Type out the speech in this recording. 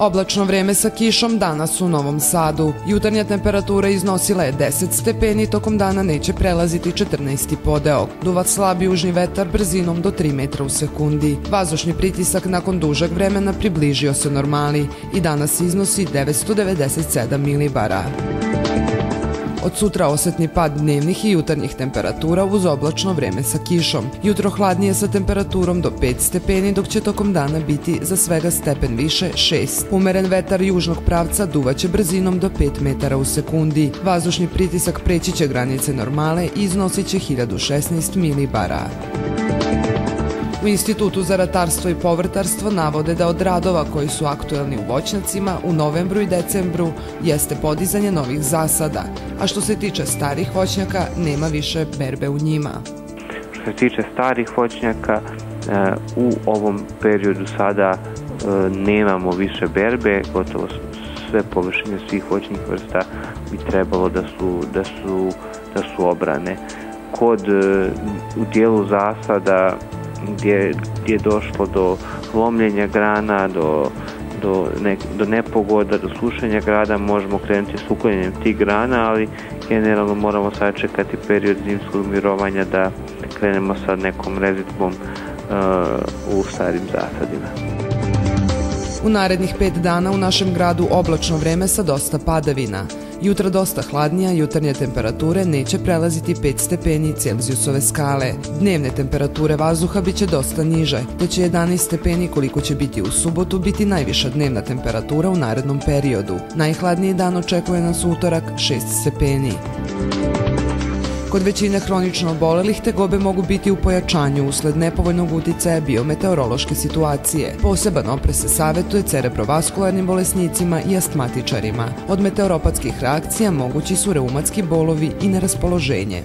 Oblačno vreme sa kišom danas u Novom Sadu. Jutarnja temperatura iznosila je 10 stepeni, tokom dana neće prelaziti 14. podeo. Duva slab južni vetar brzinom do 3 metra u sekundi. Vazdušni pritisak nakon dužeg vremena približio se normali i danas iznosi 997 milibara. Od sutra osetni pad dnevnih i jutarnjih temperatura uz oblačno vreme sa kišom. Jutro hladnije sa temperaturom do 5 stepeni, dok će tokom dana biti za svega stepen više 6. Umeren vetar južnog pravca duvaće brzinom do 5 metara u sekundi. Vazdušni pritisak preći će granice normale i iznosit će 1016 milibara. U Institutu za ratarstvo i povrtarstvo navode da od radova koji su aktuelni u voćnjacima u novembru i decembru jeste podizanje novih zasada, a što se tiče starih voćnjaka nema više berbe u njima. Što se tiče starih voćnjaka, e, u ovom periodu sada e, nemamo više berbe, gotovo sve površine svih voćnih vrsta bi trebalo da su, da su, da su obrane. Kod e, u dijelu zasada gdje, gdje je došlo do lomljenja grana, do, do, ne, do nepogoda, do sušenja grada, možemo krenuti s uklanjanjem tih grana, ali generalno moramo sad čekati period zimskog mirovanja da krenemo sa nekom rezitbom uh, u starim zasadima. U narednih pet dana u našem gradu oblačno vreme sa dosta padavina. Jutra dosta hladnija, jutarnje temperature neće prelaziti 5 stepeni Celzijusove skale. Dnevne temperature vazduha biće dosta niže, te će 11 stepeni koliko će biti u subotu biti najviša dnevna temperatura u narednom periodu. Najhladniji dan očekuje nas utorak 6 stepeni. Kod većine hronično obolelih tegobe mogu biti u pojačanju usled nepovoljnog uticaja biometeorološke situacije. Poseban opre se savjetuje cerebrovaskularnim bolesnicima i astmatičarima. Od meteoropatskih reakcija mogući su reumatski bolovi i neraspoloženje.